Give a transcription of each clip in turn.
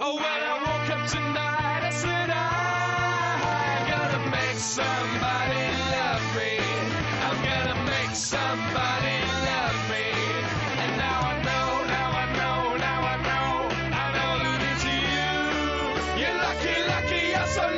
Oh, when I woke up tonight, I said I'm gonna make somebody love me. I'm gonna make somebody love me. And now I know, now I know, now I know, I know that it's you. You're lucky, lucky, you're so lucky.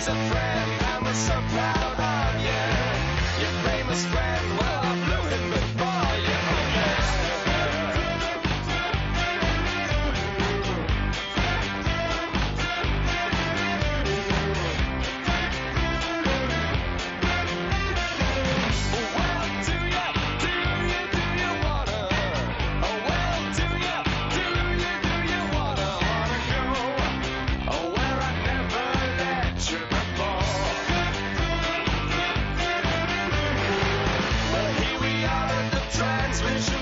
he's a friend and we're so proud transmission.